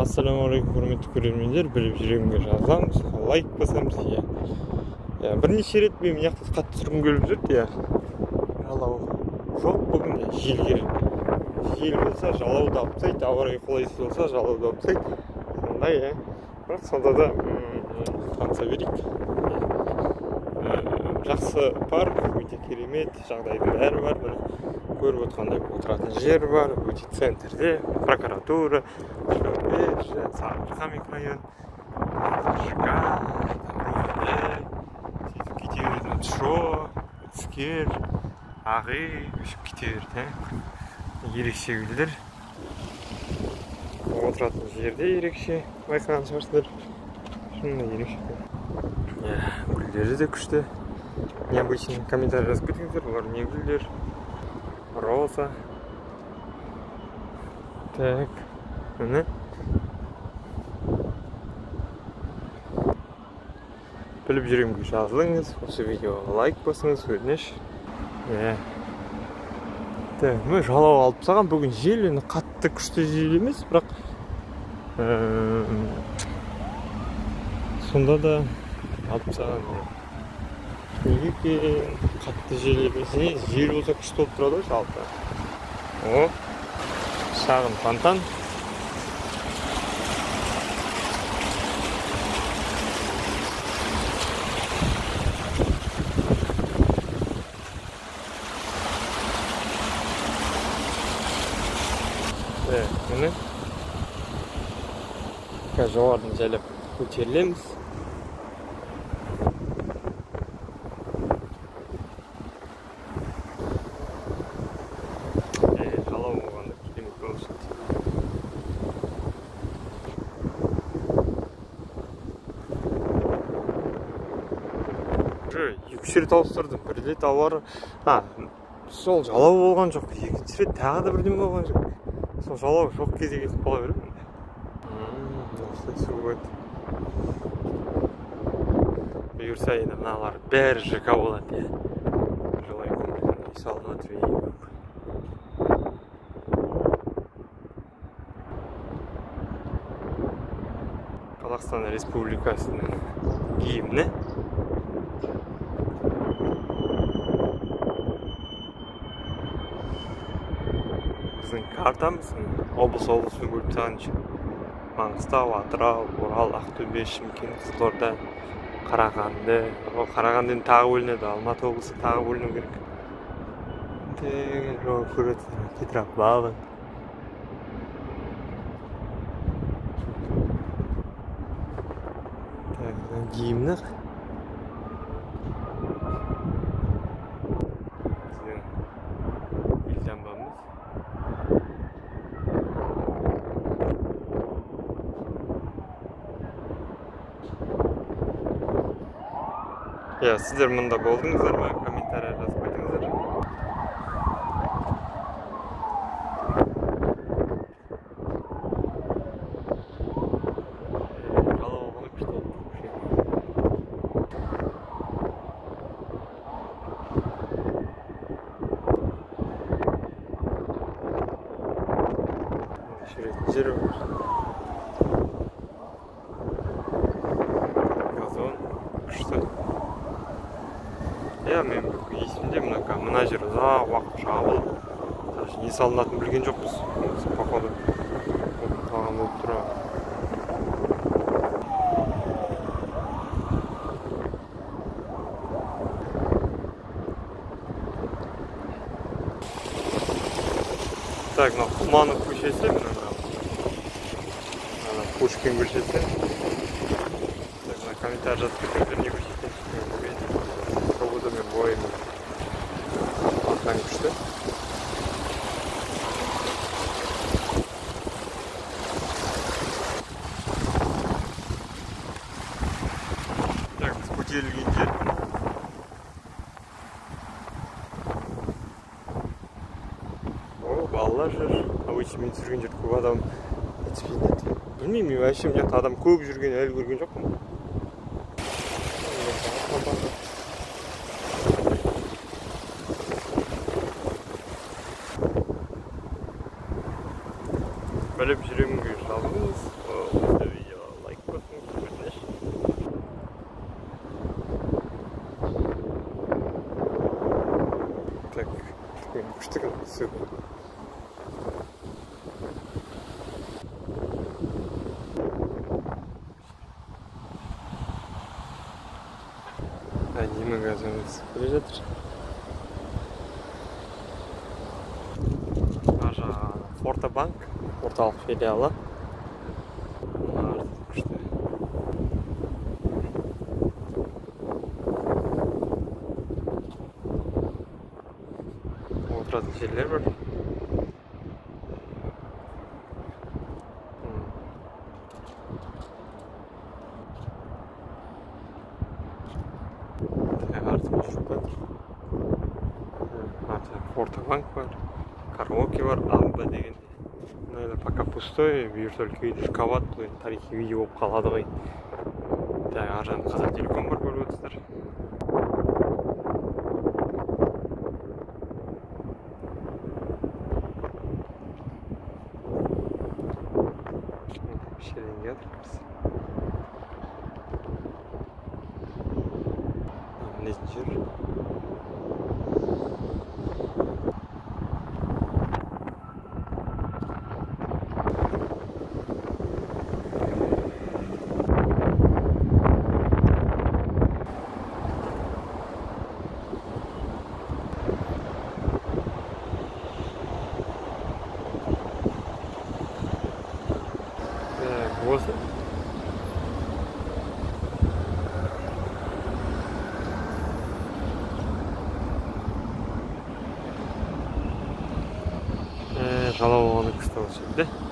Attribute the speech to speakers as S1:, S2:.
S1: ассалаумағалейкум құрметті көрермендер. Біліп жүрегімге жазамыз лайк басамыз иә иә бірнеше рет мен мына жақта қатты тұрғым келіп жүрді иә жалау. Жоқ бүгін жел керек жел болса жалау да тастайды ауа райы қолайсыз болса жалау да тастайды сондай иә бірақ сонда да таныса берейік. Жақсы парк өте керемет жағдайдың бәрі бар міне көріп отқандай отыратын жер бар өте центрде прокуратура сарыарқа микрорайон сөйтіп кете береді шо іскер ағи өшіп кете береді ә. Ерекше гүлдер. Отыратын жер де ерекше байқаған шығарсыздар. Шынымен ерекше. Иә гүлдері де күшті. Необычный кетіңіздер бұлар не гүлдер роза. Так. Міне біліп жүремін жазылыңыз осы видеоға лайк басыңыз өтініш иә так міне жалау алып тастаған бүгін жел енді қатты күшті жел емес бірақ сонда да алып тастаған екен қатты жел емес жел болса күшті болып тұрады ғой жалпы о шағын фонтан міне қазір жоғарыдан жайлап көтерілеміз уже екі үш рет ауыстырдым бір рет ауа а сол жалау болған жоқ екінші рет тағы да бірдеме болған жоқ. Сол жалау жоқ кезде кетіп қала беремін. Осылай су бұйырса енді мыналар бәрі жк болады иә. Жилой үй салынып жатыр қазақстан республикасының гимні. Біздің картамыз облыс бөліп тастаған еще маңғыстау атырау орал ақтөбе шымкент қызылорда қарағанды. О қарағанды енді тағы бөлінеді алматы облысы тағы бөліну керек. Отырсыздар петропавл гимні иә сіздер мұнда болдыңыздар ма комментарий жазып қойдыңыздар жүретін жері бар газон күшті иә мен есімде мына мына жер ұзақ уақыт жабылып даже не салынатынын білген жоқпыз походу қалған болып тұр так мына құлманов көшесі пушкин көшесі мына комментарий жазып кетіңіздер не көшесі бойым атқан күшті так біз көтерілген жер о балалар жүр обычно түсірген жерде көп адам білмеймін мен вообще мына жақта адам көп жүрген әлі көрген жоқпын біліп жүремінге жалыныз осы видеоға лайк басыңыз өтініш так күшті түседі әдемі газдан келе жатыр ар жағы орталық филиалы отыратын жерлер бар фортобанк бар караоке бар амба деген но это пока пустой бұйыр только шкаф бұл енді тарихи видео болып қалады ғой. Так ар жағында қазақтелеком бар көріп отырсыздар жер Так, осы Ee, жалау болған кісі осы жерде